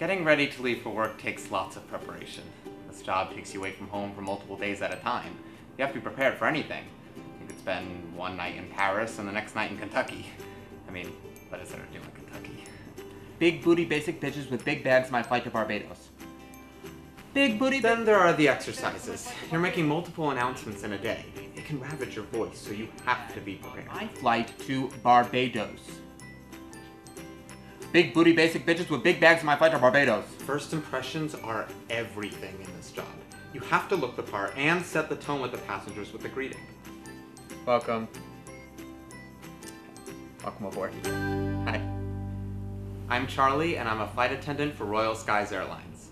Getting ready to leave for work takes lots of preparation. This job takes you away from home for multiple days at a time. You have to be prepared for anything. You could spend one night in Paris and the next night in Kentucky. I mean, what is there to do in Kentucky? Big booty basic bitches with big bags my flight to Barbados. Big booty Then there are the exercises. You're making multiple announcements in a day. It can ravage your voice, so you have to be prepared. my flight to Barbados. Big booty basic bitches with big bags my flight to Barbados. First impressions are everything in this job. You have to look the part and set the tone with the passengers with a greeting. Welcome. Welcome aboard. Hi. I'm Charlie, and I'm a flight attendant for Royal Skies Airlines.